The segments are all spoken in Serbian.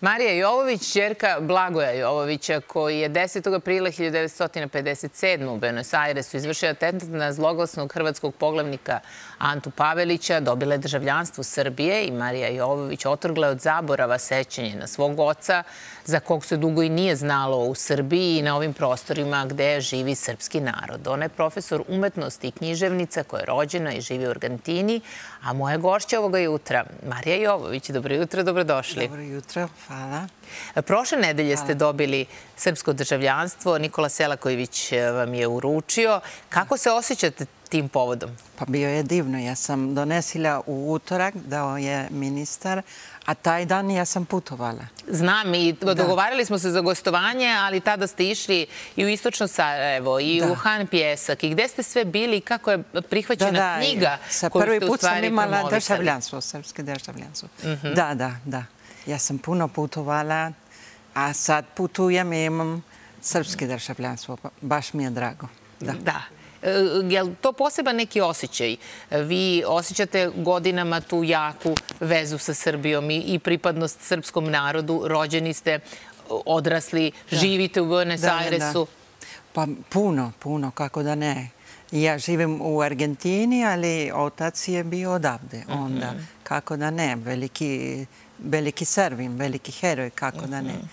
Marija Jovović, čerka Blagoja Jovovića, koji je 10. aprila 1957. u Buenos Airesu izvršio atentat na zloglasnog hrvatskog poglavnika Antu Pavelića, dobila je državljanstvo Srbije i Marija Jovović otrgla od zaborava sećanje na svog oca, za kog se dugo i nije znalo u Srbiji i na ovim prostorima gde živi srpski narod. Ona je profesor umetnosti i književnica koja je rođena i živi u Argentini, a moja gošća ovoga jutra, Marija Jovović. Dobro jutro, dobrodošli. Dobro jutro, hvala. Prošle nedelje ste dobili srpsko državljanstvo. Nikola Selaković eh, vam je uručio. Kako se osjećate tim povodom? Pa bio je divno. Ja sam donesila u utorak, dao je ministar, a taj dan ja sam putovala. Znam i dogovarali smo se za gostovanje, ali tada ste išli i u Istočno Sarajevo i u Han Pjesak. I gde ste sve bili i kako je prihvaćena knjiga koju ste u stvari promovisali? Prvi put sam imala državljanstvo, srpske državljanstvo. Mhm. Da, da, da. Ja sam puno putovala, a sad putujem i imam srpske državljanstvo. Baš mi je drago. Da. da. E, je li to poseban neki osjećaj? Vi osjećate godinama tu jaku vezu sa Srbijom i pripadnost srpskom narodu. Rođeni ste, odrasli, da. živite u Buenos da, Airesu. Pa puno, puno, kako da ne. Ja živim u Argentini, ali otac je bio odavde onda. Mhm. Kako da ne, veliki veliki Servin, veliki heroj, kako da ne. Mhm.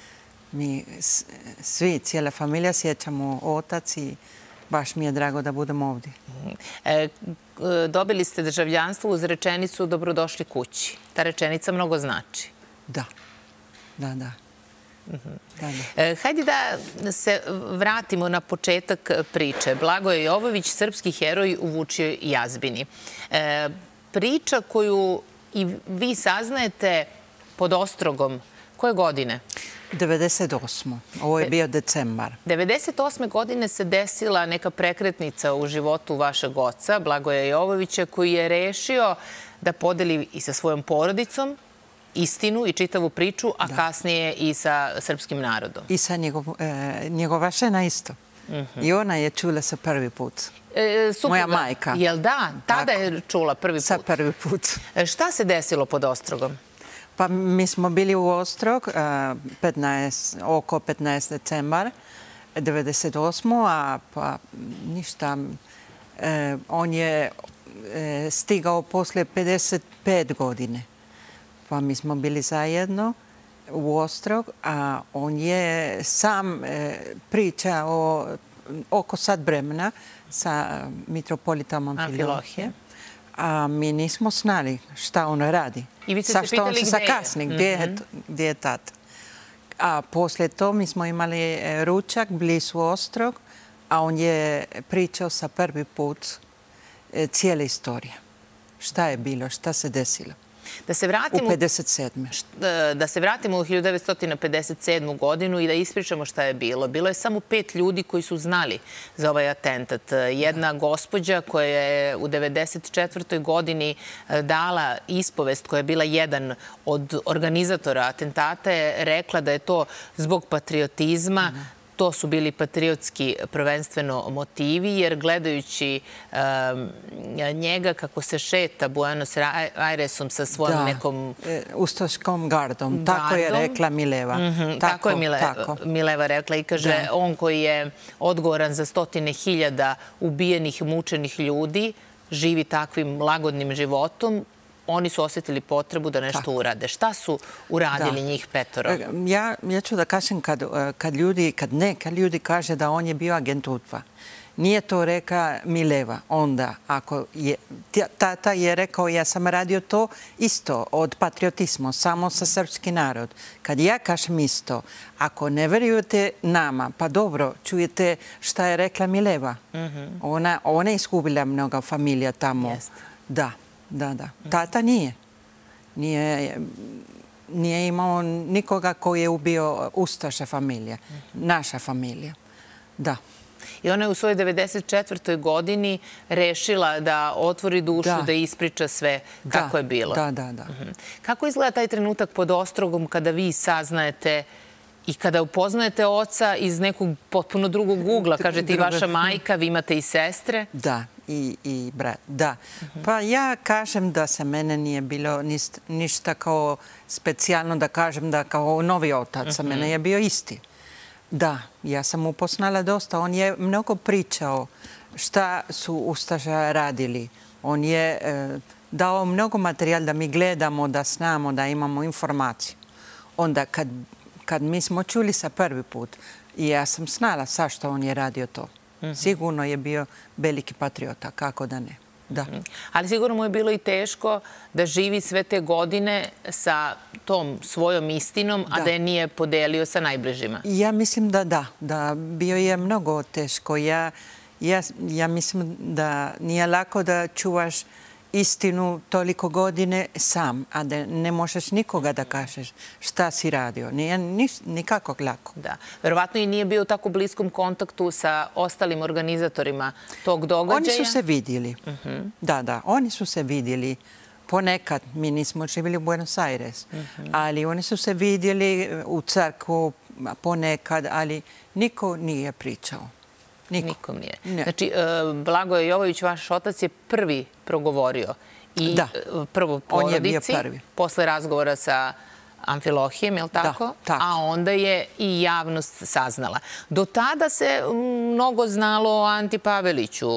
Mi svi, cijela familija sjećamo otac i baš mi je drago da budem ovdje. Mhm. E, dobili ste državljanstvo uz rečenicu Dobrodošli kući. Ta rečenica mnogo znači. Da, da, da. Mhm. Da, da. E, hajde da se vratimo na početak priče. Blagoje Jovović, srpski heroj u Vučijoj jazbini. E, priča koju i vi saznajete pod Ostrogom. Koje godine? 98. Ovo je bio decembar. 98. godine se desila neka prekretnica u životu vašeg oca, Blagoja Jovovića, koji je rešio da podeli i sa svojom porodicom istinu i čitavu priču, a da. kasnije i sa srpskim narodom. I sa njegov, e, njegova žena isto. Uh mhm. -huh. I ona je čula sa prvi put. E, supruga, Moja majka. Jel da? Tada Tako. je čula prvi put. Sa prvi put. E, šta se desilo pod Ostrogom? Pa mi smo bili u Ostrog 15, eh, oko 15 decembar 98. A pa ništa, eh, on je eh, stigao posle 55 godine. Pa mi smo bili zajedno u Ostrog, a on je sam pričao oko sad vremena sa mitropolitom Amfilohije a mi nismo znali šta on radi. I vi ste se pitali gdje je? Gdje, je, mhm. gdje je tat. A posle to mi smo imali e, ručak blizu Ostrog, a on je pričao sa prvi put e, cijela istorija. Šta je bilo, šta se desilo. Da se vratimo... U 57. E, da se vratimo u 1957. godinu i da ispričamo šta je bilo. Bilo je samo pet ljudi koji su znali za ovaj atentat. Jedna gospođa koja je u 94. godini e, dala ispovest koja je bila jedan od organizatora atentata je rekla da je to zbog patriotizma, to su bili patriotski prvenstveno motivi, jer gledajući njega kako se šeta Buenos Airesom sa svojom da, nekom... E, Ustaškom gardom. Tako je rekla Mileva. Mhm, tako, je Mileva rekla i kaže on koji je odgovoran za stotine hiljada ubijenih, mučenih ljudi, živi takvim lagodnim životom, oni su osjetili potrebu da nešto urade. Šta su uradili njih petoro? E, ja, ja ću da kažem kad, e, kad ljudi, kad neka ljudi kaže da on je bio agent UTVA. Nije to reka Mileva. Onda, ako je, tata je rekao ja sam radio to isto od patriotizma, samo sa srpski narod. Kad ja kažem isto, ako ne verujete nama, pa dobro, čujete šta je rekla Mileva. Mhm. Ona, ona je izgubila mnoga familija tamo. Da da, da. Tata nije. Nije, nije imao nikoga koji je ubio Ustaša familija. Naša familija. Da. I ona je u svojoj 94. godini rešila da otvori dušu, da, da ispriča sve kako je bilo. Da, da, da. Kako izgleda taj trenutak pod ostrogom kada vi saznajete I kada upoznajete oca iz nekog potpuno drugog ugla, kažete i vaša majka, vi imate i sestre. Da, i, i brat, da. Pa ja kažem da se mene nije bilo ništa kao specijalno da kažem da kao novi otac, sa mene je bio isti. Da, ja sam upoznala dosta. On je mnogo pričao šta su Ustaša radili. On je e, dao mnogo materijal da mi gledamo, da znamo, da imamo informaciju. Onda kad, kad mi smo čuli sa prvi put, ja sam znala zašto on je radio to. Mhm. Sigurno je bio veliki patriota, kako da ne. Da. Mhm. Ali sigurno mu je bilo i teško da živi sve te godine sa tom svojom istinom, a da, da je nije podelio sa najbližima. Ja mislim da da. Da bio je mnogo teško. Ja, ja, ja mislim da nije lako da čuvaš istinu toliko godine sam, a da ne možeš nikoga da kažeš šta si radio. Nije nikako lako. Da. Verovatno i nije bio u tako bliskom kontaktu sa ostalim organizatorima tog događaja. Oni su se vidjeli. Mhm. Da, da. Oni su se vidjeli. Ponekad, mi nismo živjeli u Buenos Aires, mhm. ali oni su se vidjeli u crkvu ponekad, ali niko nije pričao. Niko. Nikom nije. Znači, e, Blagoje Jovović, vaš otac je prvi progovorio. I da. E, prvo porodici, On je bio prvi. posle razgovora sa Amfilohijem, je li tako? Da, tako. A onda je i javnost saznala. Do tada se mnogo znalo o Anti Paveliću,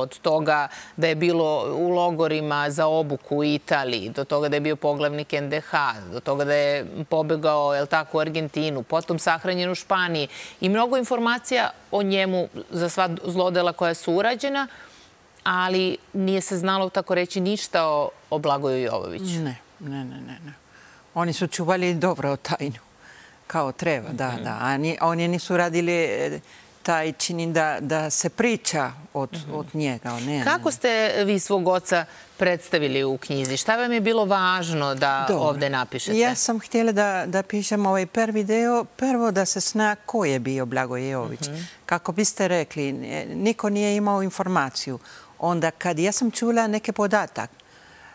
od toga da je bilo u logorima za obuku u Italiji, do toga da je bio poglavnik NDH, do toga da je pobegao, je li tako, u Argentinu, potom sahranjen u Španiji i mnogo informacija o njemu za sva zlodela koja su urađena, ali nije se znalo, tako reći, ništa o, o Blagoju Jovoviću. Ne, ne, ne, ne. Oni su čuvali dobro tajnu, kao treba, da, mhm. da. A oni nisu radili e, taj čini da, da se priča od, mhm. od njega. Ne, Kako ste vi svog oca predstavili u knjizi? Šta vam je bilo važno da ovde napišete? Ja sam htjela da, da pišem ovaj prvi deo. Prvo da se zna ko je bio Blagojević. Mhm. Kako biste rekli, niko nije imao informaciju. Onda kad ja sam čula neke podatak,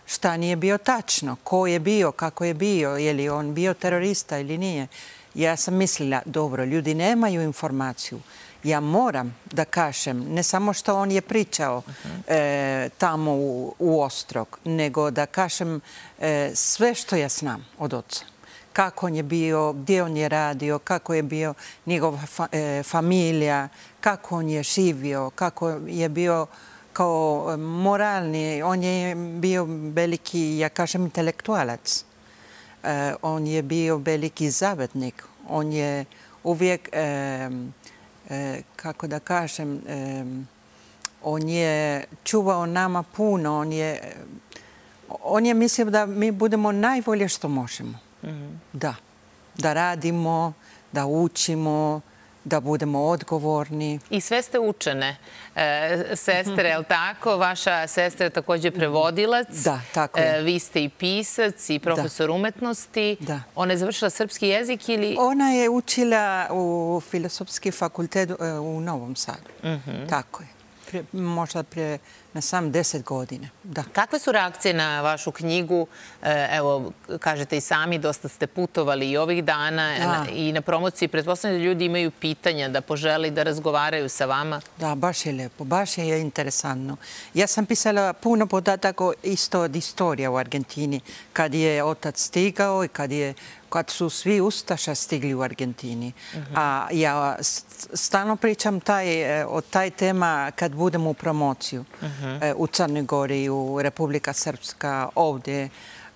šta nije bio tačno, ko je bio, kako je bio, je li on bio terorista ili nije. Ja sam mislila, dobro, ljudi nemaju informaciju. Ja moram da kažem, ne samo što on je pričao e, tamo u, u Ostrog, nego da kažem e, sve što ja znam od oca. Kako on je bio, gdje on je radio, kako je bio njegova fa, e, familija, kako on je živio, kako je bio kao e, moralni, on je bio veliki, ja kažem, intelektualac. E, on je bio veliki zavetnik. On je uvijek, e, kako da kažem, on je čuvao nama puno. On je, on je mislio da mi budemo najbolje što možemo. Mhm. Da. Da radimo, da učimo, da budemo odgovorni. I sve ste učene. E, sestre, je li tako? Vaša sestra je također prevodilac. Da, tako je. E, vi ste i pisac i profesor umetnosti. Da. Ona je završila srpski jezik ili... Ona je učila u filosofski fakultet e, u Novom Sadu. Mhm. Tako je možda prije na sam deset godine. Da. Kakve su reakcije na vašu knjigu? E, evo, kažete i sami, dosta ste putovali i ovih dana i na promociji. Pretpostavljam da ljudi imaju pitanja, da poželi da razgovaraju sa vama. Da, baš je lepo, baš je interesantno. Ja sam pisala puno podataka isto od istorija u Argentini, kad je otac stigao i kad je kad su svi Ustaša stigli u Argentini. A ja stalno pričam taj, e, o taj tema kad budem u promociju e, u Crnoj Gori, u Republika Srpska, ovdje.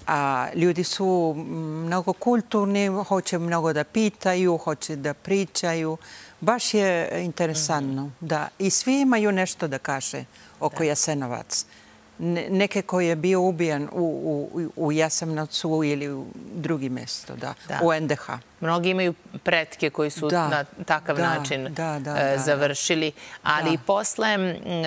A ljudi su mnogo kulturni, hoće mnogo da pitaju, hoće da pričaju. Baš je interesantno. Da. I svi imaju nešto da kaže oko Jasenovac neke koji je bio ubijen u, u, u Jasenovcu ili u drugi mjesto, da, da. u NDH. Mnogi imaju pretke koji su da, na takav da, način da, e, završili. Ali posle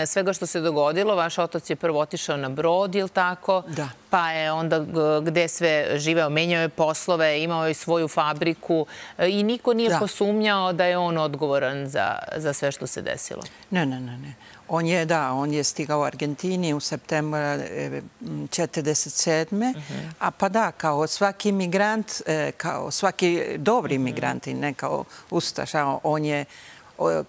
svega što se dogodilo, vaš otac je prvo otišao na brod, ili tako? Da. Pa je onda gde sve živeo, menjao je poslove, imao je svoju fabriku i niko nije posumnjao da je on odgovoran za, za sve što se desilo. Ne, ne, ne, ne. On je, da, on je stigao u Argentini u septembru 1947. Uh -huh. A pa da, kao svaki imigrant, e, kao svaki dobri imigranti, ne kao Ustaša, on je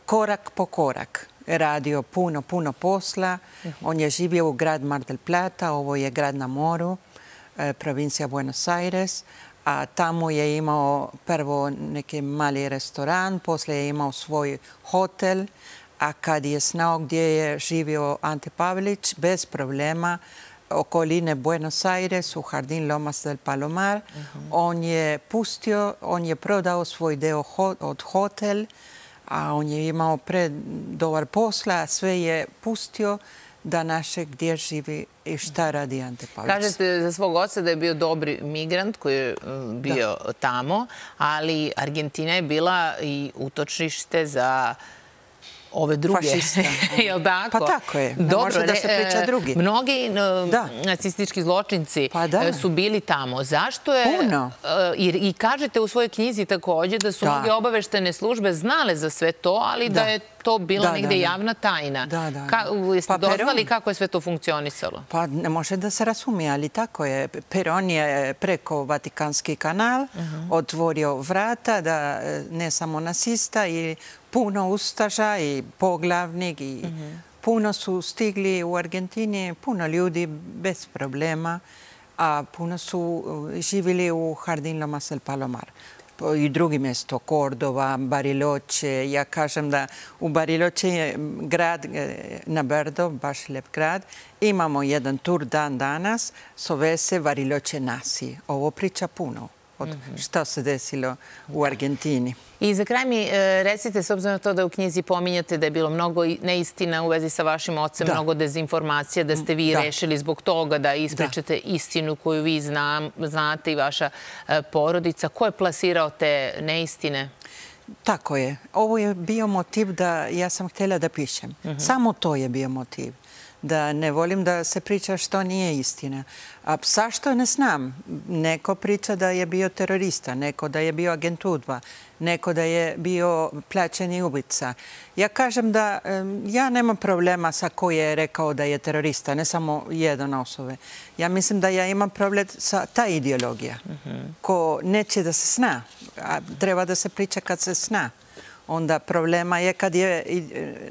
korak po korak radio puno, puno posla. Uh -huh. On je živio u grad Mar del Plata, ovo je grad na moru, e, provincija Buenos Aires, a tamo je imao prvo neki mali restoran, posle je imao svoj hotel, a kad je znao gdje je živio Ante Pavlić, bez problema, okoline Buenos Aires, u Jardín Lomas del Palomar, uh -huh. on je pustio, on je prodao svoj deo ho od hotel, a on je imao pred dobar posla, sve je pustio da naše gdje živi i šta radi Ante Pavlić. Kažete za svog oca da je bio dobri migrant koji je bio da. tamo, ali Argentina je bila i utočište za ove druge. Fašista. Jel tako? Pa tako je. Ne Dobro, može da se priča e, drugi. Mnogi da. nacistički zločinci pa da. E, su bili tamo. Zašto je... Puno. E, I, I kažete u svojoj knjizi takođe da su da. mnoge obaveštene službe znale za sve to, ali da, da je to bila da, negde da, da. javna tajna. Da, da. Ka, jeste pa doznali Peron... kako je sve to funkcionisalo? Pa ne može da se razumije, ali tako je. Peron je preko Vatikanski kanal uh mhm. -huh. otvorio vrata da ne samo nasista i puno ustaža i poglavnik i mm -hmm. puno su stigli u Argentini, puno ljudi bez problema, a puno su uh, živjeli u Jardín Lomas del Palomar i drugi mjesto, Kordova, Bariloche. Ja kažem da u Bariloche je grad e, na brdo, baš lep grad. Imamo jedan tur dan danas, zove se Bariloche Nasi. Ovo priča puno od šta se desilo u Argentini. I za kraj mi e, recite, s obzirom na to da u knjizi pominjate da je bilo mnogo neistina u vezi sa vašim ocem, da. mnogo dezinformacija, da ste vi da. rešili zbog toga da ispričate istinu koju vi znate i vaša e, porodica. Ko je plasirao te neistine? Tako je. Ovo je bio motiv da ja sam htjela da pišem. Mhm. Samo to je bio motiv da ne volim da se priča što nije istina. A zašto ne znam? Neko priča da je bio terorista, neko da je bio agent udva, neko da je bio plaćeni ubica. Ja kažem da ja nemam problema sa ko je rekao da je terorista, ne samo jedan osobe. Ja mislim da ja imam problem sa ta ideologija. Ko neće da se sna, a treba da se priča kad se sna. Onda problema je kad je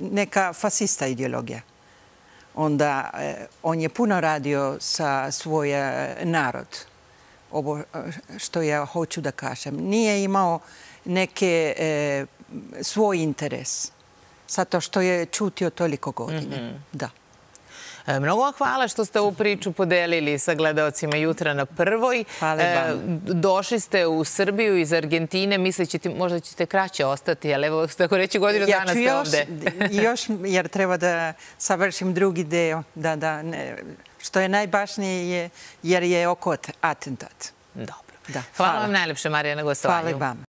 neka fasista ideologija onda eh, on je puno radio sa svoj eh, narod. Ovo eh, što ja hoću da kažem. Nije imao neke svoj interes. Zato što je čutio toliko godine. Mm -hmm. Da. E, mnogo hvala što ste ovu priču podelili sa gledalcima jutra na prvoj. Hvala e, vam. Došli ste u Srbiju iz Argentine, misleći možda ćete kraće ostati, ali evo, tako reći, godinu dana ste ovde. još, jer treba da savršim drugi deo, da, da, ne, što je najbašnije je, jer je oko atentat. Dobro. Da, hvala. hvala vam najlepše, Marija, na gostovanju. Hvala vam.